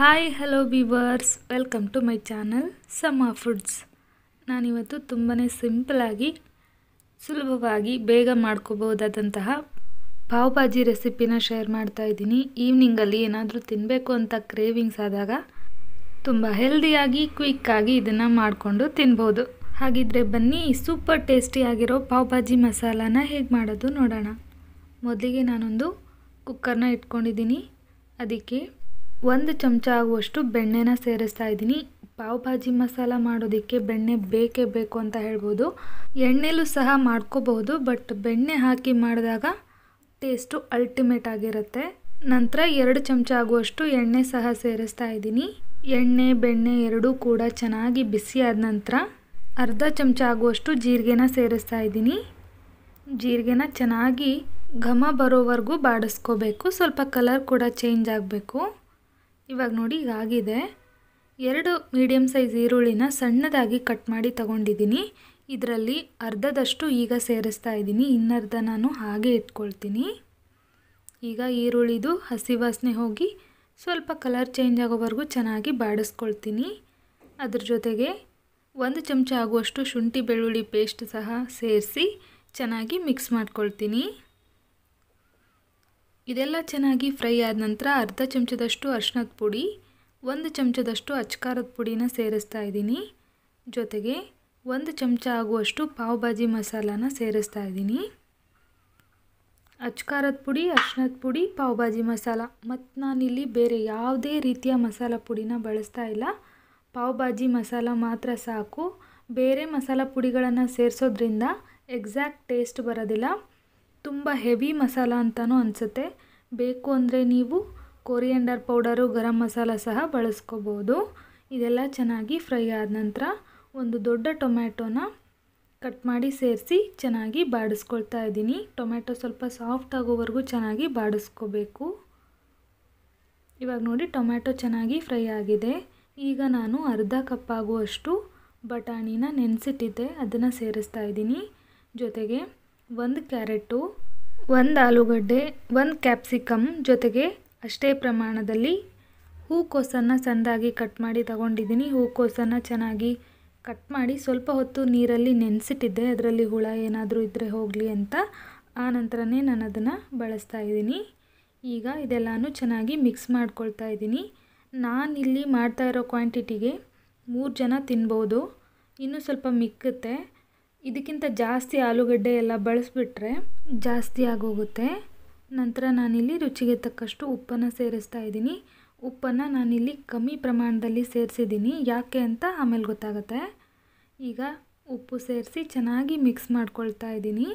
Hi hello viewers welcome to my channel ಸಮ foods ನಾನಿವತ್ತು ತುಂಬಾ ಸಿಂಪಲಾಗಿ ಸುಲಭವಾಗಿ ಬೇಗ ಮಾಡ್ಕೋಬೋದಾದಂತಹ ಪಾವ್ ಭಾಜಿ ರೆಸಿಪಿನ ಶೇರ್ ಮಾಡ್ತಾ ಇದ್ದೀನಿ. ಈವ್ನಿಂಗಲ್ಲಿ ಏನಾದರೂ ತಿನ್ನಬೇಕು ಅಂತ ಕ್ರೇವಿಂಗ್ಸ್ ಆದಾಗ ತುಂಬ ಹೆಲ್ದಿಯಾಗಿ ಕ್ವಿಕ್ಕಾಗಿ ಇದನ್ನು ಮಾಡಿಕೊಂಡು ತಿನ್ಬೋದು. ಹಾಗಿದ್ರೆ ಬನ್ನಿ ಸೂಪರ್ ಟೇಸ್ಟಿಯಾಗಿರೋ ಪಾವ್ ಭಾಜಿ ಮಸಾಲಾನ ಹೇಗೆ ಮಾಡೋದು ನೋಡೋಣ. ಮೊದಲಿಗೆ ನಾನೊಂದು ಕುಕ್ಕರ್ನ ಇಟ್ಕೊಂಡಿದ್ದೀನಿ. ಅದಕ್ಕೆ ಒಂದು ಚಮಚ ಆಗುವಷ್ಟು ಬೆಣ್ಣೆನ ಸೇರಿಸ್ತಾ ಇದ್ದೀನಿ. ಪಾವ್ ಭಾಜಿ ಮಸಾಲ ಮಾಡೋದಕ್ಕೆ ಬೆಣ್ಣೆ ಬೇಕೇ ಬೇಕು ಅಂತ ಹೇಳ್ಬೋದು. ಎಣ್ಣೆಲೂ ಸಹ ಮಾಡ್ಕೋಬಹುದು, ಬಟ್ ಬೆಣ್ಣೆ ಹಾಕಿ ಮಾಡಿದಾಗ ಟೇಸ್ಟು ಅಲ್ಟಿಮೇಟ್ ಆಗಿರುತ್ತೆ. ನಂತರ ಎರಡು ಚಮಚ ಆಗುವಷ್ಟು ಎಣ್ಣೆ ಸಹ ಸೇರಿಸ್ತಾ ಇದ್ದೀನಿ. ಎಣ್ಣೆ, ಬೆಣ್ಣೆ ಎರಡೂ ಕೂಡ ಚೆನ್ನಾಗಿ ಬಿಸಿ ಆದ ನಂತರ ಅರ್ಧ ಚಮಚ ಆಗುವಷ್ಟು ಜೀರಿಗೆನ ಸೇರಿಸ್ತಾ ಇದ್ದೀನಿ. ಜೀರಿಗೆನ ಚೆನ್ನಾಗಿ ಘಮ ಬರೋವರೆಗೂ ಬಾಡಿಸ್ಕೋಬೇಕು. ಸ್ವಲ್ಪ ಕಲರ್ ಕೂಡ ಚೇಂಜ್ ಆಗಬೇಕು. ಇವಾಗ ನೋಡಿ ಈಗ ಆಗಿದೆ. ಎರಡು ಮೀಡಿಯಮ್ ಸೈಜ್ ಈರುಳ್ಳಿನ ಸಣ್ಣದಾಗಿ ಕಟ್ ಮಾಡಿ ತಗೊಂಡಿದ್ದೀನಿ. ಇದರಲ್ಲಿ ಅರ್ಧದಷ್ಟು ಈಗ ಸೇರಿಸ್ತಾ ಇದ್ದೀನಿ. ಇನ್ನರ್ಧ ನಾನು ಹಾಗೆ ಇಟ್ಕೊಳ್ತೀನಿ. ಈಗ ಈರುಳ್ಳಿದು ಹಸಿ ವಾಸನೆ ಹೋಗಿ ಸ್ವಲ್ಪ ಕಲರ್ ಚೇಂಜ್ ಆಗೋವರೆಗೂ ಚೆನ್ನಾಗಿ ಬಾಡಿಸ್ಕೊಳ್ತೀನಿ. ಅದ್ರ ಜೊತೆಗೆ ಒಂದು ಚಮಚ ಆಗುವಷ್ಟು ಶುಂಠಿ ಬೆಳ್ಳುಳ್ಳಿ ಪೇಸ್ಟ್ ಸಹ ಸೇರಿಸಿ ಚೆನ್ನಾಗಿ ಮಿಕ್ಸ್ ಮಾಡ್ಕೊಳ್ತೀನಿ. ಇದೆಲ್ಲ ಚೆನ್ನಾಗಿ ಫ್ರೈ ಆದ ನಂತರ ಅರ್ಧ ಚಮಚದಷ್ಟು ಅರ್ಶಿನದ ಪುಡಿ, ಒಂದು ಚಮಚದಷ್ಟು ಅಚ್ಕಾರದ ಪುಡಿನ ಸೇರಿಸ್ತಾ ಇದ್ದೀನಿ. ಜೊತೆಗೆ ಒಂದು ಚಮಚ ಆಗುವಷ್ಟು ಪಾವ್ ಭಾಜಿ ಮಸಾಲಾನ ಸೇರಿಸ್ತಾ ಇದ್ದೀನಿ. ಅಚ್ಕಾರದ ಪುಡಿ ಅರ್ಶಿನದ ಪುಡಿ ಪಾವ್ ಭಾಜಿ ಮಸಾಲ. ಮತ್ತು ನಾನಿಲ್ಲಿ ಬೇರೆ ಯಾವುದೇ ರೀತಿಯ ಮಸಾಲ ಪುಡಿನ ಬಳಸ್ತಾ ಇಲ್ಲ. ಪಾವ್ ಭಾಜಿ ಮಸಾಲ ಮಾತ್ರ ಸಾಕು. ಬೇರೆ ಮಸಾಲ ಪುಡಿಗಳನ್ನು ಸೇರಿಸೋದ್ರಿಂದ ಎಕ್ಸಾಕ್ಟ್ ಟೇಸ್ಟ್ ಬರೋದಿಲ್ಲ. ತುಂಬ ಹೆವಿ ಮಸಾಲ ಅಂತಲೂ ಅನಿಸುತ್ತೆ. ಬೇಕು ಅಂದರೆ ನೀವು ಕೊರಿಯಂಡರ್ ಪೌಡರು ಗರಂ ಮಸಾಲ ಸಹ ಬಳಸ್ಕೋಬೋದು. ಇದೆಲ್ಲ ಚೆನ್ನಾಗಿ ಫ್ರೈ ಆದ ನಂತರ ಒಂದು ದೊಡ್ಡ ಟೊಮ್ಯಾಟೋನ ಕಟ್ ಮಾಡಿ ಸೇರಿಸಿ ಚೆನ್ನಾಗಿ ಬಾಡಿಸ್ಕೊಳ್ತಾ ಇದ್ದೀನಿ. ಟೊಮ್ಯಾಟೊ ಸ್ವಲ್ಪ ಸಾಫ್ಟ್ ಆಗೋವರೆಗೂ ಚೆನ್ನಾಗಿ ಬಾಡಿಸ್ಕೋಬೇಕು. ಇವಾಗ ನೋಡಿ ಟೊಮ್ಯಾಟೊ ಚೆನ್ನಾಗಿ ಫ್ರೈ ಆಗಿದೆ. ಈಗ ನಾನು ಅರ್ಧ ಕಪ್ ಆಗುವಷ್ಟು ಬಟಾಣಿನ ನೆನೆಸಿಟ್ಟಿದ್ದೆ. ಅದನ್ನು ಸೇರಿಸ್ತಾ ಇದ್ದೀನಿ. ಜೊತೆಗೆ ಒಂದು ಕ್ಯಾರೆಟು, ಒಂದು ಆಲೂಗಡ್ಡೆ, ಒಂದು ಕ್ಯಾಪ್ಸಿಕಮ್ ಜೊತೆಗೆ ಅಷ್ಟೇ ಪ್ರಮಾಣದಲ್ಲಿ ಹೂಕೋಸನ್ನು ಸಣ್ಣದಾಗಿ ಕಟ್ ಮಾಡಿ ತಗೊಂಡಿದ್ದೀನಿ. ಹೂಕೋಸನ್ನು ಚೆನ್ನಾಗಿ ಕಟ್ ಮಾಡಿ ಸ್ವಲ್ಪ ಹೊತ್ತು ನೀರಲ್ಲಿ ನೆನೆಸಿಟ್ಟಿದ್ದೆ. ಅದರಲ್ಲಿ ಹುಳ ಏನಾದರೂ ಇದ್ದರೆ ಹೋಗಲಿ ಅಂತ. ಆ ನಂತರನೇ ನಾನು ಅದನ್ನು ಬಳಸ್ತಾ ಇದ್ದೀನಿ. ಈಗ ಇದೆಲ್ಲನೂ ಚೆನ್ನಾಗಿ ಮಿಕ್ಸ್ ಮಾಡ್ಕೊಳ್ತಾ ಇದ್ದೀನಿ. ನಾನಿಲ್ಲಿ ಮಾಡ್ತಾ ಇರೋ ಕ್ವಾಂಟಿಟಿಗೆ ಮೂರು ಜನ ತಿನ್ಬೋದು. ಇನ್ನೂ ಸ್ವಲ್ಪ ಮಿಕ್ಕುತ್ತೆ. ಇದಕ್ಕಿಂತ ಜಾಸ್ತಿ ಆಲೂಗಡ್ಡೆ ಎಲ್ಲ ಬಳಸಿಬಿಟ್ರೆ ಜಾಸ್ತಿ ಆಗೋಗುತ್ತೆ. ನಂತರ ನಾನಿಲ್ಲಿ ರುಚಿಗೆ ತಕ್ಕಷ್ಟು ಉಪ್ಪನ್ನು ಸೇರಿಸ್ತಾ ಇದ್ದೀನಿ. ಉಪ್ಪನ್ನು ನಾನಿಲ್ಲಿ ಕಮ್ಮಿ ಪ್ರಮಾಣದಲ್ಲಿ ಸೇರಿಸಿದ್ದೀನಿ. ಯಾಕೆ ಅಂತ ಆಮೇಲೆ ಗೊತ್ತಾಗುತ್ತೆ. ಈಗ ಉಪ್ಪು ಸೇರಿಸಿ ಚೆನ್ನಾಗಿ ಮಿಕ್ಸ್ ಮಾಡ್ಕೊಳ್ತಾ ಇದ್ದೀನಿ.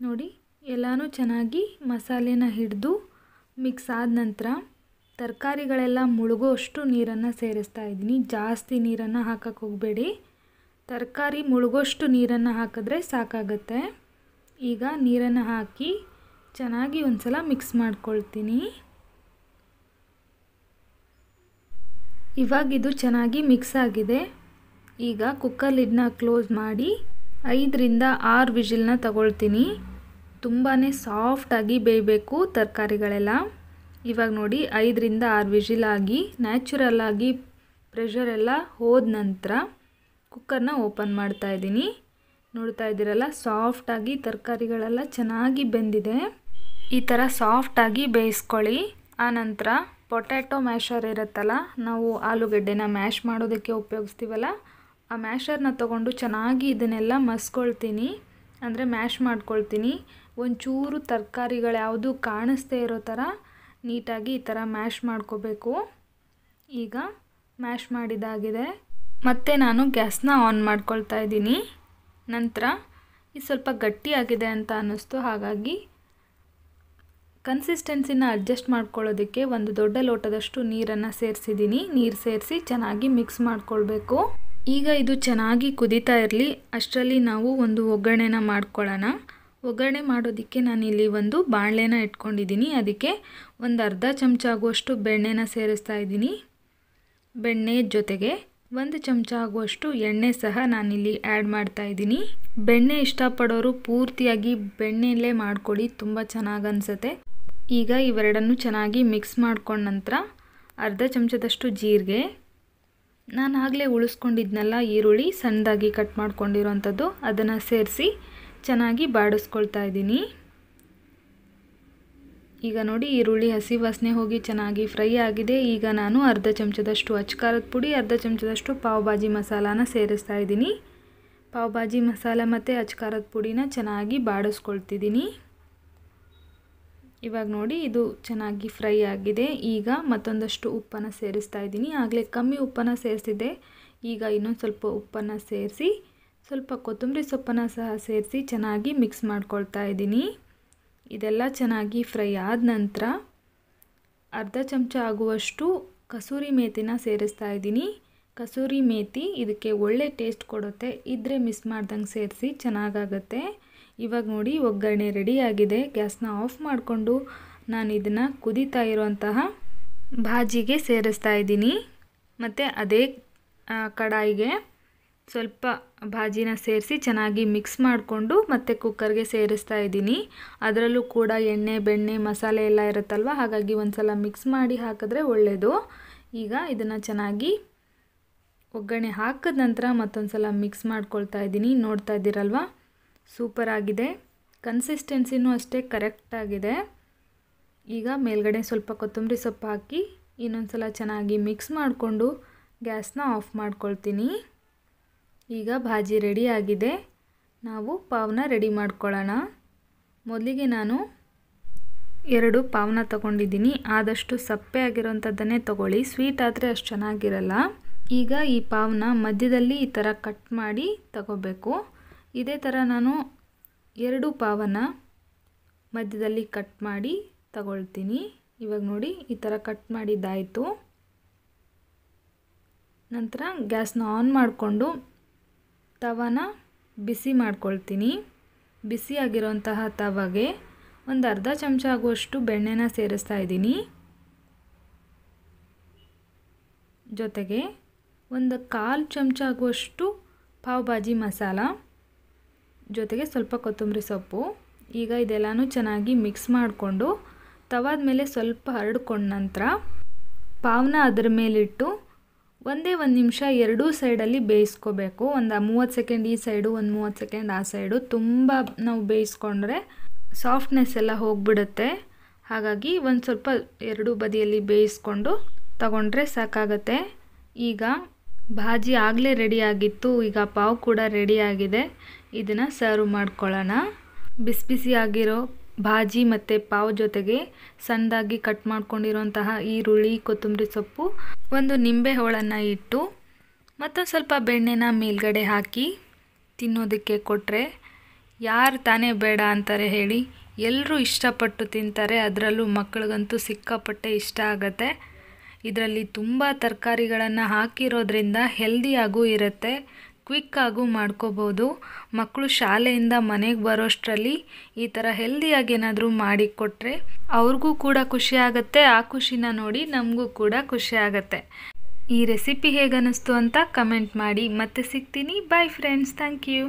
ನೋಡಿ, ಎಲ್ಲನೂ ಚೆನ್ನಾಗಿ ಮಸಾಲೆನ ಹಿಡಿದು ಮಿಕ್ಸ್ ಆದ ನಂತರ ತರಕಾರಿಗಳೆಲ್ಲ ಮುಳುಗೋಷ್ಟು ನೀರನ್ನು ಸೇರಿಸ್ತಾ ಇದ್ದೀನಿ. ಜಾಸ್ತಿ ನೀರನ್ನು ಹಾಕಕ್ಕೆ ಹೋಗಬೇಡಿ. ತರಕಾರಿ ಮುಳುಗೋಷ್ಟು ನೀರನ್ನು ಹಾಕಿದ್ರೆ ಸಾಕಾಗತ್ತೆ. ಈಗ ನೀರನ್ನು ಹಾಕಿ ಚೆನ್ನಾಗಿ ಒಂದು ಸಲ ಮಿಕ್ಸ್ ಮಾಡ್ಕೊಳ್ತೀನಿ. ಇವಾಗ ಇದು ಚೆನ್ನಾಗಿ ಮಿಕ್ಸ್ ಆಗಿದೆ. ಈಗ ಕುಕ್ಕರ್ ಲಿಡ್ನ ಕ್ಲೋಸ್ ಮಾಡಿ ಐದರಿಂದ ಆರು ವಿಜಿಲ್ನ ತಗೊಳ್ತೀನಿ. ತುಂಬಾ ಸಾಫ್ಟಾಗಿ ಬೇಯಬೇಕು ತರಕಾರಿಗಳೆಲ್ಲ. ಇವಾಗ ನೋಡಿ ಐದರಿಂದ ಆರು ವಿಜಿಲ್ ಆಗಿ ನ್ಯಾಚುರಲ್ ಆಗಿ ಪ್ರೆಷರ್ ಎಲ್ಲ ಹೋದ ನಂತರ ಕುಕ್ಕರ್ನ ಓಪನ್ ಮಾಡ್ತಾ ಇದ್ದೀನಿ. ನೋಡ್ತಾ ಇದ್ದೀರಲ್ಲ ಸಾಫ್ಟಾಗಿ ತರಕಾರಿಗಳೆಲ್ಲ ಚೆನ್ನಾಗಿ ಬೆಂದಿದೆ. ಈ ಥರ ಸಾಫ್ಟಾಗಿ ಬೇಯಿಸ್ಕೊಳ್ಳಿ. ಆನಂತರ ಪೊಟ್ಯಾಟೊ ಮ್ಯಾಶರ್ ಇರುತ್ತಲ್ಲ, ನಾವು ಆಲೂಗಡ್ಡೆನ ಮ್ಯಾಶ್ ಮಾಡೋದಕ್ಕೆ ಉಪಯೋಗಿಸ್ತೀವಲ್ಲ, ಆ ಮ್ಯಾಶರ್ನ ತೊಗೊಂಡು ಚೆನ್ನಾಗಿ ಇದನ್ನೆಲ್ಲ ಮಸ್ಕೊಳ್ತೀನಿ. ಅಂದರೆ ಮ್ಯಾಶ್ ಮಾಡ್ಕೊಳ್ತೀನಿ. ಒಂಚೂರು ತರಕಾರಿಗಳು ಯಾವುದು ಕಾಣಿಸ್ದೇ ಇರೋ ಥರ ನೀಟಾಗಿ ಈ ಥರ ಮ್ಯಾಶ್ ಮಾಡ್ಕೋಬೇಕು. ಈಗ ಮ್ಯಾಶ್ ಮಾಡಿದಾಗಿದೆ ಮತ್ತು ನಾನು ಗ್ಯಾಸ್ನ ಆನ್ ಮಾಡ್ಕೊಳ್ತಾ ಇದ್ದೀನಿ. ನಂತರ ಇದು ಸ್ವಲ್ಪ ಗಟ್ಟಿಯಾಗಿದೆ ಅಂತ ಅನ್ನಿಸ್ತು. ಹಾಗಾಗಿ ಕನ್ಸಿಸ್ಟೆನ್ಸಿನ ಅಡ್ಜಸ್ಟ್ ಮಾಡ್ಕೊಳ್ಳೋದಕ್ಕೆ ಒಂದು ದೊಡ್ಡ ಲೋಟದಷ್ಟು ನೀರನ್ನು ಸೇರಿಸಿದ್ದೀನಿ. ನೀರು ಸೇರಿಸಿ ಚೆನ್ನಾಗಿ ಮಿಕ್ಸ್ ಮಾಡ್ಕೊಳ್ಬೇಕು. ಈಗ ಇದು ಚೆನ್ನಾಗಿ ಕುದೀತಾ ಇರಲಿ. ಅಷ್ಟರಲ್ಲಿ ನಾವು ಒಂದು ಒಗ್ಗರಣೆನ ಮಾಡ್ಕೊಳ್ಳೋಣ. ಒಗ್ಗರಣೆ ಮಾಡೋದಕ್ಕೆ ನಾನಿಲ್ಲಿ ಒಂದು ಬಾಣಲೆನ ಇಟ್ಕೊಂಡಿದ್ದೀನಿ. ಅದಕ್ಕೆ ಒಂದು ಅರ್ಧ ಚಮಚ ಆಗುವಷ್ಟು ಬೆಣ್ಣೆನ ಸೇರಿಸ್ತಾ ಇದ್ದೀನಿ. ಬೆಣ್ಣೆ ಜೊತೆಗೆ ಒಂದು ಚಮಚ ಆಗುವಷ್ಟು ಎಣ್ಣೆ ಸಹ ನಾನಿಲ್ಲಿ ಆ್ಯಡ್ ಮಾಡ್ತಾ ಇದ್ದೀನಿ. ಬೆಣ್ಣೆ ಇಷ್ಟಪಡೋರು ಪೂರ್ತಿಯಾಗಿ ಬೆಣ್ಣೆಯಲ್ಲೇ ಮಾಡ್ಕೊಳ್ಳಿ ತುಂಬ ಚೆನ್ನಾಗಿ ಅನಿಸುತ್ತೆ. ಈಗ ಇವೆರಡನ್ನು ಚೆನ್ನಾಗಿ ಮಿಕ್ಸ್ ಮಾಡ್ಕೊಂಡ ನಂತರ ಅರ್ಧ ಚಮಚದಷ್ಟು ಜೀರಿಗೆ, ನಾನು ಆಗಲೇ ಉಳಿಸ್ಕೊಂಡಿದ್ನಲ್ಲ ಈರುಳ್ಳಿ ಸಣ್ಣದಾಗಿ ಕಟ್ ಮಾಡ್ಕೊಂಡಿರೋವಂಥದ್ದು ಅದನ್ನು ಸೇರಿಸಿ ಚೆನ್ನಾಗಿ ಬಾಡಿಸ್ಕೊಳ್ತಾ ಇದ್ದೀನಿ. ಈಗ ನೋಡಿ ಈರುಳ್ಳಿ, ಹಸಿ ವಾಸನೆ ಹೋಗಿ ಚೆನ್ನಾಗಿ ಫ್ರೈ ಆಗಿದೆ. ಈಗ ನಾನು ಅರ್ಧ ಚಮಚದಷ್ಟು ಅಚ್ಕಾರದ ಪುಡಿ, ಅರ್ಧ ಚಮಚದಷ್ಟು ಪಾವ್ ಭಾಜಿ ಮಸಾಲಾನ ಸೇರಿಸ್ತಾ ಇದ್ದೀನಿ. ಪಾವ್ ಭಾಜಿ ಮಸಾಲ ಮತ್ತು ಅಚ್ಕಾರದ ಪುಡಿನ ಚೆನ್ನಾಗಿ ಬಾಡಿಸ್ಕೊಳ್ತಿದ್ದೀನಿ. ಇವಾಗ ನೋಡಿ ಇದು ಚೆನ್ನಾಗಿ ಫ್ರೈ ಆಗಿದೆ. ಈಗ ಮತ್ತೊಂದಷ್ಟು ಉಪ್ಪನ್ನು ಸೇರಿಸ್ತಾ ಇದ್ದೀನಿ. ಆಗಲೇ ಕಮ್ಮಿ ಉಪ್ಪನ್ನು ಸೇರಿಸಿದ್ದೆ. ಈಗ ಇನ್ನೊಂದು ಸ್ವಲ್ಪ ಉಪ್ಪನ್ನು ಸೇರಿಸಿ, ಸ್ವಲ್ಪ ಕೊತ್ತಂಬರಿ ಸೊಪ್ಪನ್ನು ಸಹ ಸೇರಿಸಿ ಚೆನ್ನಾಗಿ ಮಿಕ್ಸ್ ಮಾಡ್ಕೊಳ್ತಾ ಇದ್ದೀನಿ. ಇದೆಲ್ಲ ಚೆನ್ನಾಗಿ ಫ್ರೈ ಆದ ನಂತರ ಅರ್ಧ ಚಮಚ ಆಗುವಷ್ಟು ಕಸೂರಿ ಮೇಥಿನ ಸೇರಿಸ್ತಾ ಇದ್ದೀನಿ. ಕಸೂರಿ ಮೇತಿ ಇದಕ್ಕೆ ಒಳ್ಳೆ ಟೇಸ್ಟ್ ಕೊಡುತ್ತೆ. ಇದ್ರೆ ಮಿಸ್ ಮಾಡ್ದಂಗೆ ಸೇರಿಸಿ ಚೆನ್ನಾಗಾಗತ್ತೆ. ಇವಾಗ ನೋಡಿ ಒಗ್ಗರಣೆ ರೆಡಿಯಾಗಿದೆ ಗ್ಯಾಸ್ನ ಆಫ್ ಮಾಡಿಕೊಂಡು ನಾನು ಇದನ್ನು ಕುದೀತಾ ಇರುವಂತಹ ಭಾಜಿಗೆ ಸೇರಿಸ್ತಾ ಇದ್ದೀನಿ. ಮತ್ತು ಅದೇ ಕಡಾಯಿಗೆ ಸ್ವಲ್ಪ ಭಾಜಿನ ಸೇರಿಸಿ ಚೆನ್ನಾಗಿ ಮಿಕ್ಸ್ ಮಾಡಿಕೊಂಡು ಮತ್ತೆ ಕುಕ್ಕರ್ಗೆ ಸೇರಿಸ್ತಾ ಇದ್ದೀನಿ. ಅದರಲ್ಲೂ ಕೂಡ ಎಣ್ಣೆ, ಬೆಣ್ಣೆ, ಮಸಾಲೆ ಎಲ್ಲ ಇರುತ್ತಲ್ವ? ಹಾಗಾಗಿ ಒಂದು ಸಲ ಮಿಕ್ಸ್ ಮಾಡಿ ಹಾಕಿದ್ರೆ ಒಳ್ಳೆಯದು ಈಗ ಇದನ್ನು ಚೆನ್ನಾಗಿ ಒಗ್ಗರಣೆ ಹಾಕಿದ ನಂತರ ಮತ್ತೊಂದು ಸಲ ಮಿಕ್ಸ್ ಮಾಡ್ಕೊಳ್ತಾ ಇದ್ದೀನಿ. ನೋಡ್ತಾ ಇದ್ದೀರಲ್ವ? ಸೂಪರ್ ಆಗಿದೆ. ಕನ್ಸಿಸ್ಟೆನ್ಸಿನೂ ಅಷ್ಟೇ ಕರೆಕ್ಟಾಗಿದೆ ಈಗ ಮೇಲ್ಗಡೆ ಸ್ವಲ್ಪ ಕೊತ್ತಂಬರಿ ಸೊಪ್ಪು ಹಾಕಿ ಇನ್ನೊಂದು ಸಲ ಚೆನ್ನಾಗಿ ಮಿಕ್ಸ್ ಮಾಡಿಕೊಂಡು ಗ್ಯಾಸ್ನ ಆಫ್ ಮಾಡ್ಕೊಳ್ತೀನಿ. ಈಗ ಭಾಜಿ ರೆಡಿ ಆಗಿದೆ. ನಾವು ಪಾವ್ನ ರೆಡಿ ಮಾಡ್ಕೊಳ್ಳೋಣ. ಮೊದಲಿಗೆ ನಾನು ಎರಡು ಪಾವನ ತಗೊಂಡಿದ್ದೀನಿ. ಆದಷ್ಟು ಸಪ್ಪೆ ಆಗಿರೋಂಥದ್ದನ್ನೇ ತೊಗೊಳ್ಳಿ. ಸ್ವೀಟ್ ಆದರೆ ಅಷ್ಟು ಚೆನ್ನಾಗಿರಲ್ಲ. ಈಗ ಈ ಪಾವ್ನ ಮಧ್ಯದಲ್ಲಿ ಈ ಥರ ಕಟ್ ಮಾಡಿ ತಗೋಬೇಕು. ಇದೇ ಥರ ನಾನು ಎರಡು ಪಾವನ ಮಧ್ಯದಲ್ಲಿ ಕಟ್ ಮಾಡಿ ತಗೊಳ್ತೀನಿ. ಇವಾಗ ನೋಡಿ, ಈ ಥರ ಕಟ್ ಮಾಡಿದ್ದಾಯಿತು. ನಂತರ ಗ್ಯಾಸ್ನ ಆನ್ ಮಾಡಿಕೊಂಡು ತವಾನ ಬಿಸಿ ಮಾಡ್ಕೊಳ್ತೀನಿ. ಬಿಸಿಯಾಗಿರೋಂತಹ ತವಾಗೆ ಒಂದು ಅರ್ಧ ಚಮಚ ಆಗುವಷ್ಟು ಬೆಣ್ಣೆನ ಸೇರಿಸ್ತಾ ಇದ್ದೀನಿ. ಜೊತೆಗೆ ಒಂದು ಕಾಲು ಚಮಚ ಆಗುವಷ್ಟು ಪಾವ್ ಭಾಜಿ ಮಸಾಲ. ಜೊತೆಗೆ ಸ್ವಲ್ಪ ಕೊತ್ತಂಬರಿ ಸೊಪ್ಪು. ಈಗ ಇದೆಲ್ಲನೂ ಚೆನ್ನಾಗಿ ಮಿಕ್ಸ್ ಮಾಡಿಕೊಂಡು ತವಾದ ಮೇಲೆ ಸ್ವಲ್ಪ ಹರಡ್ಕೊಂಡ ನಂತರ ಪಾವ್ನ ಅದರ ಮೇಲಿಟ್ಟು ಒಂದೇ ಒಂದು ನಿಮಿಷ ಎರಡೂ ಸೈಡಲ್ಲಿ ಬೇಯಿಸ್ಕೋಬೇಕು. ಒಂದು ಮೂವತ್ತು ಸೆಕೆಂಡ್ ಈ ಸೈಡು ಒಂದು ಮೂವತ್ತು ಸೆಕೆಂಡ್ ಆ ಸೈಡು ತುಂಬ ನಾವು ಬೇಯಿಸ್ಕೊಂಡ್ರೆ ಸಾಫ್ಟ್ನೆಸ್ ಎಲ್ಲ ಹೋಗ್ಬಿಡುತ್ತೆ. ಹಾಗಾಗಿ ಒಂದು ಸ್ವಲ್ಪ ಎರಡೂ ಬದಿಯಲ್ಲಿ ಬೇಯಿಸ್ಕೊಂಡು ತಗೊಂಡ್ರೆ ಸಾಕಾಗತ್ತೆ. ಈಗ ಭಾಜಿ ಆಗಲೇ ರೆಡಿಯಾಗಿತ್ತು ಈಗ ಪಾವ್ ಕೂಡ ರೆಡಿಯಾಗಿದೆ ಇದನ್ನು ಸರ್ವ್ ಮಾಡ್ಕೊಳ್ಳೋಣ. ಬಿಸಿ ಬಿಸಿಯಾಗಿರೋ ಭಾಜಿ ಮತ್ತು ಪಾವ್ ಜೊತೆಗೆ ಸಣ್ಣದಾಗಿ ಕಟ್ ಮಾಡ್ಕೊಂಡಿರುವಂತಹ ಈರುಳ್ಳಿ, ಕೊತ್ತಂಬರಿ ಸೊಪ್ಪು, ಒಂದು ನಿಂಬೆ ಹೋಳನ್ನು ಇಟ್ಟು ಮತ್ತೊಂದು ಸ್ವಲ್ಪ ಬೆಣ್ಣೆನ ಮೇಲ್ಗಡೆ ಹಾಕಿ ತಿನ್ನೋದಕ್ಕೆ ಕೊಟ್ಟರೆ ಯಾರು ತಾನೇ ಬೇಡ ಅಂತಾರೆ ಹೇಳಿ. ಎಲ್ಲರೂ ಇಷ್ಟಪಟ್ಟು ತಿಂತಾರೆ, ಅದರಲ್ಲೂ ಮಕ್ಕಳಿಗಂತೂ ಸಿಕ್ಕಾಪಟ್ಟೆ ಇಷ್ಟ ಆಗುತ್ತೆ. ಇದರಲ್ಲಿ ತುಂಬ ತರಕಾರಿಗಳನ್ನು ಹಾಕಿರೋದ್ರಿಂದ ಹೆಲ್ದಿಯಾಗೂ ಇರುತ್ತೆ. ಕ್ವಿಕ್ಕಾಗೂ ಮಾಡ್ಕೋಬೋದು. ಮಕ್ಕಳು ಶಾಲೆಯಿಂದ ಮನೆಗೆ ಬರೋಷ್ಟರಲ್ಲಿ ಈ ಥರ ಹೆಲ್ದಿಯಾಗಿ ಏನಾದರೂ ಮಾಡಿಕೊಟ್ರೆ ಅವ್ರಿಗೂ ಕೂಡ ಖುಷಿ ಆಗುತ್ತೆ, ಆ ಖುಷಿನ ನೋಡಿ ನಮಗೂ ಕೂಡ ಖುಷಿ ಆಗುತ್ತೆ. ಈ ರೆಸಿಪಿ ಹೇಗನ್ನಿಸ್ತು ಅಂತ ಕಮೆಂಟ್ ಮಾಡಿ. ಮತ್ತೆ ಸಿಗ್ತೀನಿ. Bye friends thank you